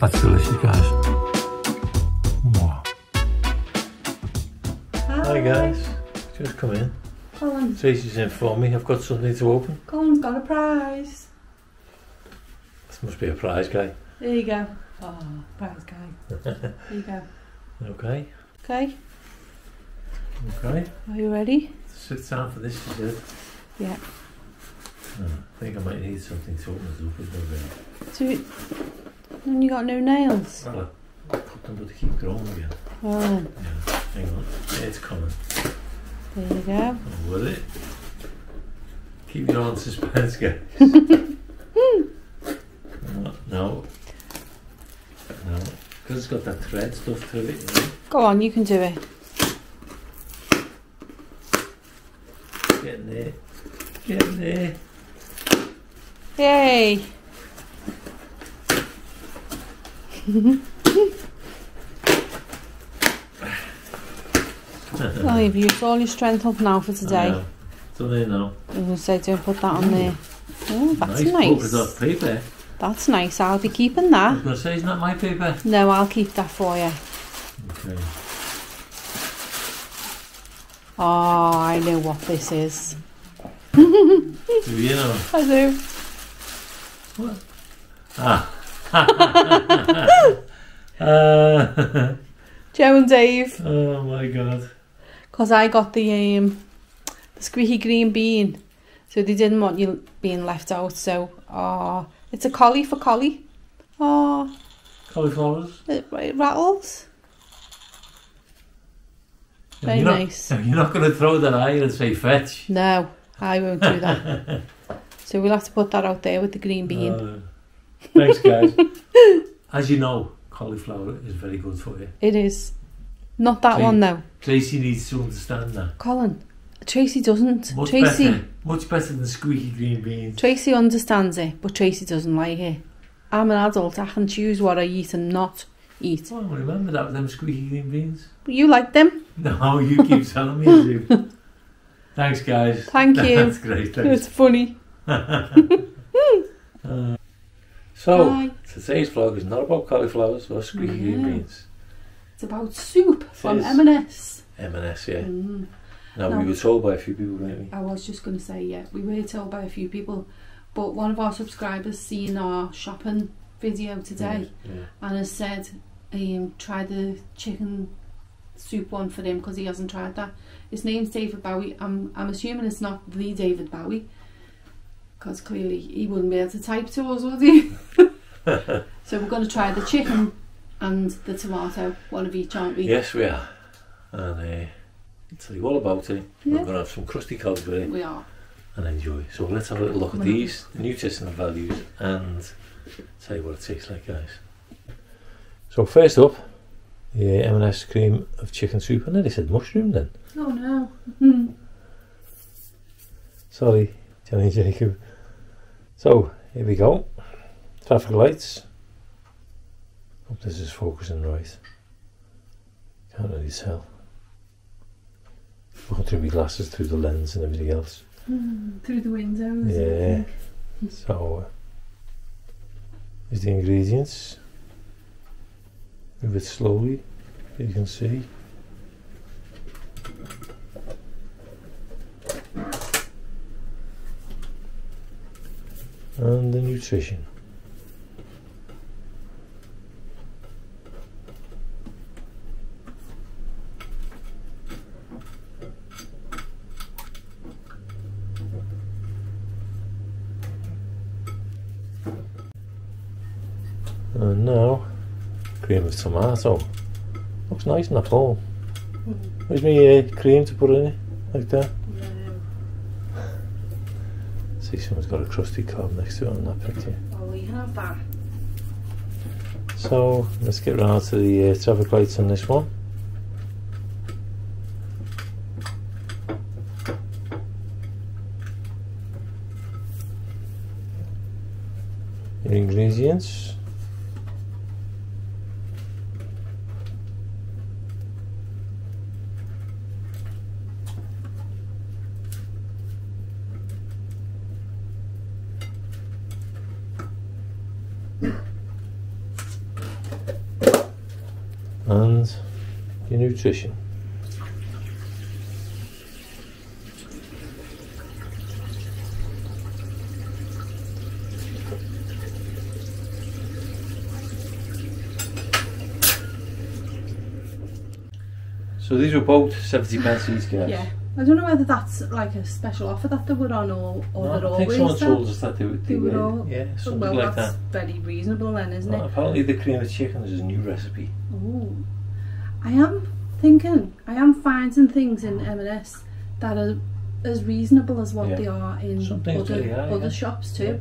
That's delicious, guys. Wow. Hi guys, just come in. Colin, Tracy's in for me. I've got something to open. Colin's got a prize. This must be a prize, guy. There you go. Oh, prize guy. there you go. Okay, Okay, okay. are you ready? Sit down for this, she said. Yeah. Oh, I think I might need something to open this up with, So, and you got no nails. Well, I'll put them, but they keep growing again. Well Yeah, hang on. Yeah, it's coming. there you go. Oh, will it? Keep your on suspense, guys. no, no. Because it's got that thread stuff to it. Know? Go on, you can do it. Getting there. Getting there. Yay! well, you've used all your strength up now for today. It's on there now. I was going to say, don't put that on there. Oh, that's nice. nice. Paper. That's nice. I'll be keeping that. I was going to say, isn't that my paper? No, I'll keep that for you. Okay. Oh, I know what this is. Do you know? I do. What? Ah. Uh, Joe and Dave. oh my god. Because I got the um, the squeaky green bean. So they didn't want you being left out. So, oh, it's a collie for collie. Oh, Cauliflowers. it, it rattles. Very you're not, nice. You're not going to throw that at you and say fetch. No, I won't do that. so we'll have to put that out there with the green bean. Uh, thanks, guys. As you know, cauliflower is very good for you. It is. Not that one though. Tracy needs to understand that. Colin. Tracy doesn't. Much Tracy better. Much better than squeaky green beans. Tracy understands it, but Tracy doesn't like it. I'm an adult, I can choose what I eat and not eat. Oh, remember that with them squeaky green beans? But you like them? No, you keep telling me to. Thanks, guys. Thank you. That's great. Thanks. It's funny. Uh, so, today's vlog is not about cauliflowers or squeaky green beans. It's about soup from. M&S. M&S, yeah. Mm. Now, No. we were told by a few people, weren't we? I was just going to say, yeah, we were told by a few people, but one of our subscribers seen our shopping video today Yeah. and has said, um, try the chicken soup one for him because he hasn't tried that. His name's David Bowie. I'm, I'm assuming it's not the David Bowie because clearly he wouldn't be able to type to us, would he? so we're going to try the chicken and the tomato, one of each, aren't we? Yes, we are. And uh, I'll tell you all about it. We're going to have some crusty cogs with it We are. and enjoy. So let's have a little look at these, the New Testament values, and tell you what it tastes like, guys. So first up, the M&S cream of chicken soup. And then they said mushroom then. Oh no. Sorry, Johnny Jacob. So, here we go. Traffic lights. Hope this is focusing right. Can't really tell. Going through my glasses, through the lens and everything else. Hmm. Through the windows. Yeah. So, uh, here's the ingredients. Move it slowly, you can see. And the nutrition. And now, cream of tomato. Looks nice in that bowl. Where's my uh, cream to put in it? Like that. See, someone's got a crusty cob next to it on that picture. Have that. So, let's get round to the uh, traffic lights on this one. Ingredients. And your nutrition. So these were both 70 pence each, guys. Yeah. I don't know whether that's like a special offer that they were on or, or no, they're I always I think someone told us that they, they, they were, were all, yeah, something well, like that's that. very reasonable then, isn't well, it? Apparently the cream of chicken is a new recipe. Oh, I am thinking, I am finding things in M&S that are as reasonable as what yeah. they are in Something's other, really other yeah. shops too. Yeah.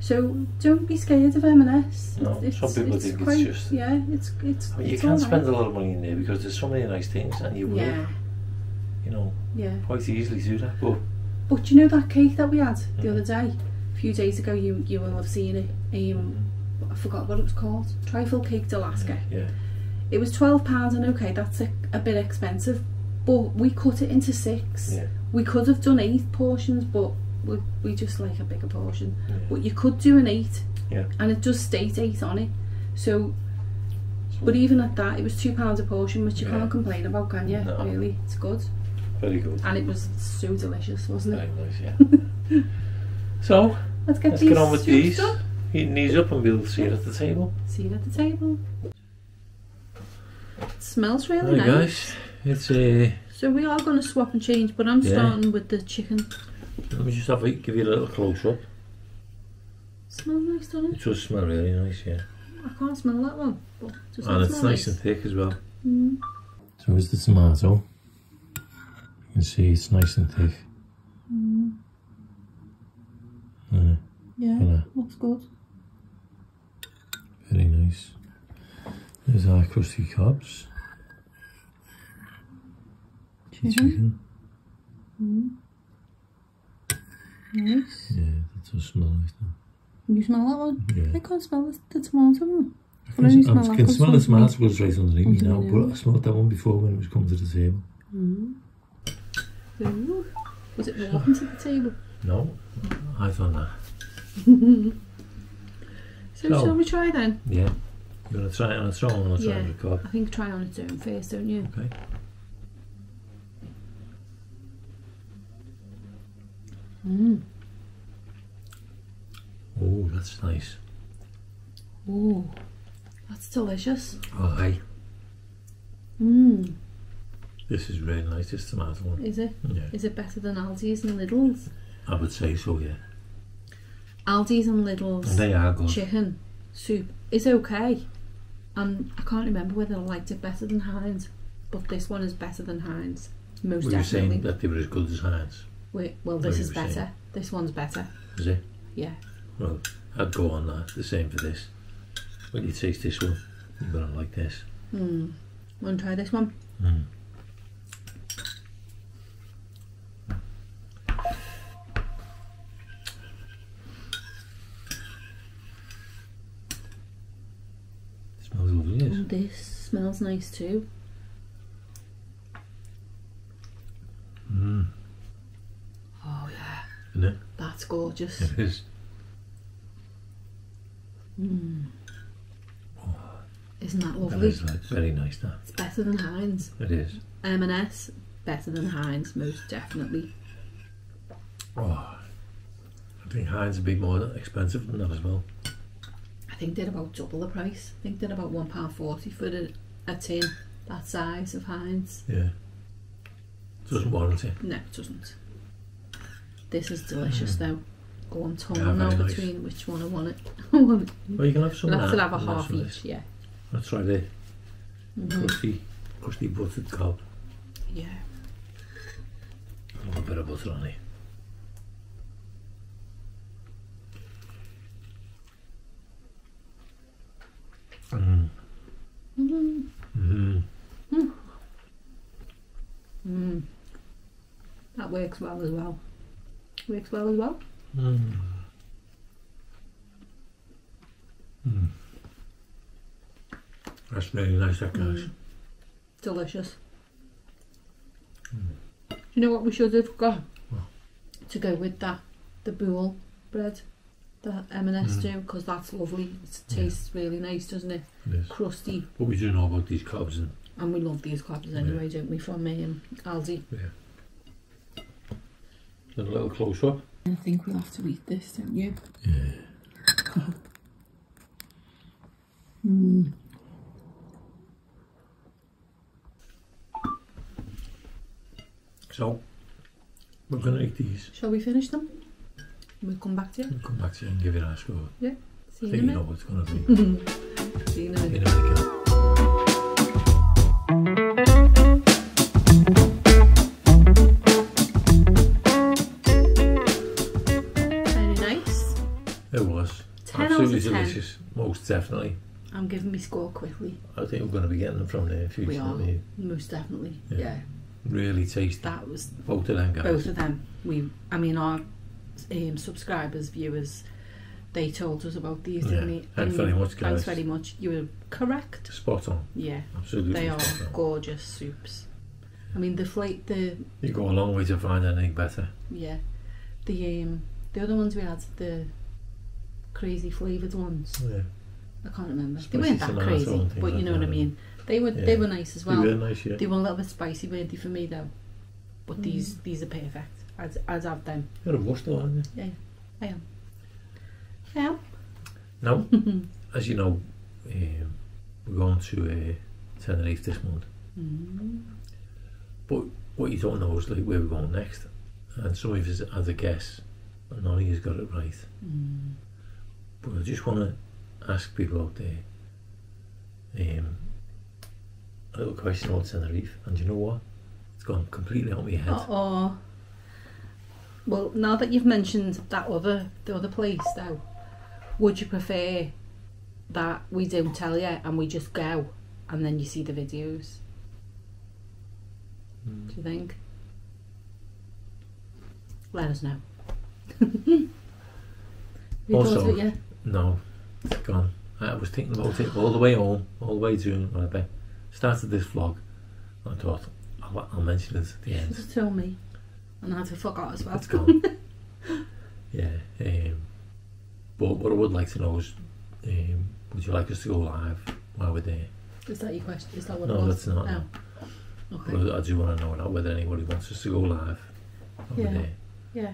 So don't be scared of M&S. No, it's, some people it's think quite, it's just... Yeah, it's, it's, I mean, it's You can right. spend a lot of money in there because there's so many nice things and you will. Yeah. You know, yeah. quite easily do that. But But you know that cake that we had the Mhm. other day, a few days ago, you you will have seen it. Um, I forgot what it was called. Trifle cake d'Alaska. yeah, It was twelve pounds, and okay, that's a, a bit expensive. But we cut it into six. yeah, We could have done eight portions, but we we just like a bigger portion. yeah. But you could do an eight. Yeah. And it does state eight on it. So, but even at that, it was two pounds a portion, which you Yeah. can't complain about, can you? No. Really, it's good, Very good. and it was so delicious, wasn't it? Very nice, yeah. so, Let's get let's these get on with these. done. Heating these up and we'll see it at the table. See you at the table. It smells really Right, nice. guys, it's a. So we are going to swap and change, but I'm Yeah. starting with the chicken. let me just have a, give you a little close up. Smells nice, doesn't It It does smell really nice, yeah. I can't smell that one, but does and that it's smell nice and thick as well. Mm. So is the tomato. You can see it's nice and thick. Mm. Yeah, Yeah. looks good. very nice. There's our crusty cobs. Chicken. chicken. Mm. Nice. Yeah, that does smell nice. Can you smell that one? Yeah. I can't smell the, tomato one. I Can can, I smell can that smell the close to me. tomato was right underneath me now, but I smelled that one before when it was coming to the table. Mm. Ooh. Was it walking to the table? No, I thought that. So, So- shall we try then? Yeah. You want to try it on its own or try Yeah. it with a cob? I think try on its own first, don't you? Okay. Mm. Oh, that's nice. Ooh, that's delicious. Oh, hey. Mmm. This is really nice, this tomato one. Is it? Yeah. Is it better than Aldi's and Lidl's? I would say so, yeah. Aldi's and And Lidl's they are good. chicken soup is okay. And I can't remember whether I liked it better than Heinz, but this one is better than Heinz. Most Were you saying that they were as good as Heinz? Wait, well, this is were saying. better. This one's better. Is it? Yeah. Well, I'd go on that. The same for this. When you taste this one, you're going to like this. Hmm. Want to try this one? Mm. Smells lovely, yes. Oh, this nice too. Mm. Oh yeah, Isn't it? that's gorgeous. It is. Mm. Isn't that That lovely? is like, very nice, that. It's better than Heinz. It is. M&S better than Heinz, most definitely. Oh, I think Heinz a bit more expensive than that as well. I think they're about double the price. I think they're about one pound forty for a, a tin that size of Heinz. Yeah. Doesn't warrant it. No, it doesn't. This is delicious hmm. though. Go on, torn Yeah, now very nice. between which one I want it. I want it. Well, you can have some We'll of have to that have a and half some of each. this. Yeah. Let's try the crusty, crusty buttered cob. Yeah. A little bit of butter on it. Mm. Mm. Mm. Mm. That works well as well. Works well as well. Mm. Mm. That's really nice, that guys. Mm. Delicious. Do you know what we should have got What? to go with that? The boule bread. That M&S Mm. do because that's lovely. It Yeah. tastes really nice, doesn't it? It is. Crusty. But we do know about these clubs and And we love these clubs anyway, don't we, from and Aldi? yeah. a little close up. I think we'll have to eat this, don't you? Yeah. Mm. So we're gonna eat these. Shall we finish them? We'll come back to you. We'll come back to you and give it our score. See I you think you a know minute. what it's gonna be. See you in a In a minute. Very nice. It was absolutely delicious. Most definitely. I'm giving me score quickly. I think we're gonna be getting them from there in future. We are. we? Most definitely. Yeah. Yeah. Really tasty. That was Both of them guys. both of them. We, I mean, our um, subscribers, viewers, they told us about these, Yeah. didn't they? Thanks And very much, Thanks very much. You were correct. Spot on. Yeah, Absolutely. they are gorgeous soups. I mean, the fla- the You go a long way to find anything better. yeah, the um, the other ones we had, the crazy flavoured ones. Yeah. I can't remember. Spicy they weren't that crazy, but you like know what I mean. They were Yeah. they were nice as well. they were nice, yeah. They were a little bit spicy, weren't they, for me though? But Mm. these these are perfect. I'd I'd have them. You're a though, aren't you? I am. Yeah. Now, as you know, um, we're going to uh, Tenerife this month. Mm. But what you don't know is like where we're going next. And some of us had a guess, and none of you got it right. Mm. But I just want to ask people out there um, a little question about Tenerife. And you know what? It's gone completely out of my head. Oh. Well, now that you've mentioned that other the other place though, would you prefer that we don't tell you and we just go and then you see the videos? Mm. Do you think? Let us know. Have you thought Also- it yet? No, it's gone. I was thinking about it all the way home, all the way to when I started this vlog. I thought, I'll, I'll mention it at the end. Just tell me. And I had to fuck forgot as well. It's gone. yeah. Um, but what I would like to know is, um, would you like us to go live while we're there? Is that your question? Is that what No, it was? that's not. No. Okay. But I do want to know now whether anybody wants us to go live over Yeah. there. Yeah.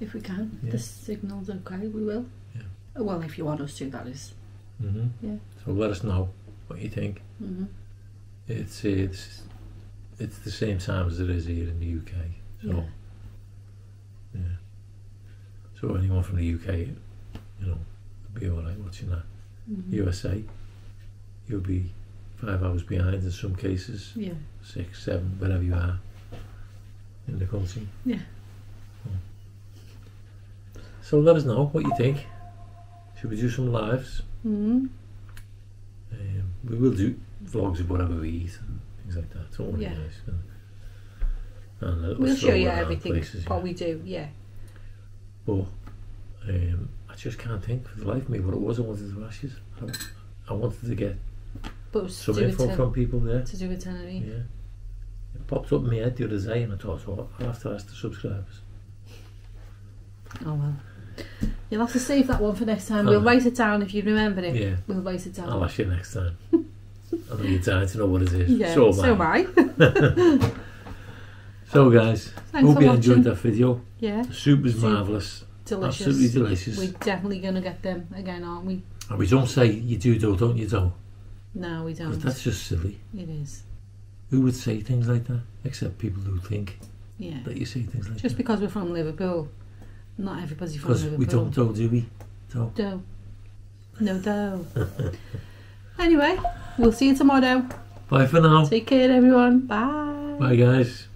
If we can. Yeah. The signal's okay, we will. Yeah. Well, if you want us to, that is. Mm-hmm. Yeah. So let us know what you think. Mm-hmm. It's it's it's the same time as it is here in the UK. So Yeah. yeah. So anyone from the UK, you know, will be alright watching that. Mhm. USA, you'll be five hours behind in some cases, Yeah. six, seven, wherever you are in the country. Yeah. So let us know what you think. Should we do some lives? Mm-hmm. Um, we will do vlogs of whatever we eat things like that. Don't worry, Yeah. guys. And, and a little We'll show you everything. places, what yeah. we do, yeah. But um, I just can't think for the life of me what it was I wanted to ask you. I, wanted to get But it was to some info from people there. to do with Tenerife. Yeah. It popped up in my head the other day and I thought, well, I'll have to ask the subscribers. Oh well. You'll have to save that one for next time. We'll write it down if you remember it. Yeah, We'll write it down. I'll ask you next time. I know you're dying to know what it is. yeah, so, so am am I. I. So, guys, Thanks hope you watching. enjoyed that video. Yeah, The soup was marvellous. delicious. Absolutely delicious. We're definitely going to get them again, aren't we? And we don't say you do though, don't you though? No, we don't. That's just silly. It is. Who would say things like that? Except people who think Yeah. that you say things like Just that. because we're from Liverpool, not everybody's from Because Liverpool. we don't though, do we? Though. Do. No, do. anyway, we'll see you tomorrow. Bye for now. Take care, everyone. Bye. Bye guys.